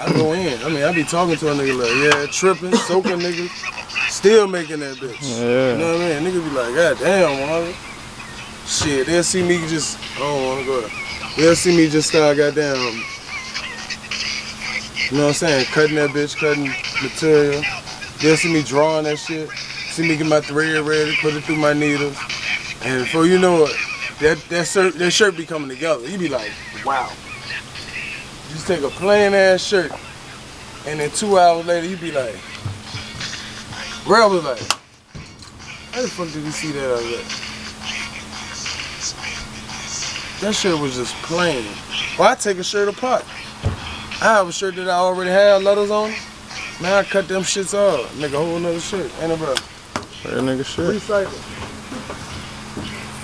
I go in. I mean, I be talking to a nigga like, yeah, tripping, soaking niggas, still making that bitch. Yeah. You know what I mean? Niggas be like, God damn, man. Shit, they'll see me just, I don't wanna go there. They'll see me just start goddamn, you know what I'm saying, cutting that bitch, cutting material. They'll see me drawing that shit. See me get my thread ready, put it through my needles. And before you know it, that, that, shirt, that shirt be coming together. You be like, wow. Just take a plain ass shirt, and then two hours later, you be like, Real was like, how the fuck did you see that out there? That shirt was just plain. Well, I take a shirt apart. I have a shirt that I already had letters on. Now I cut them shits off. Make a whole nother shirt. Ain't it, bro? That nigga shit. Recycle.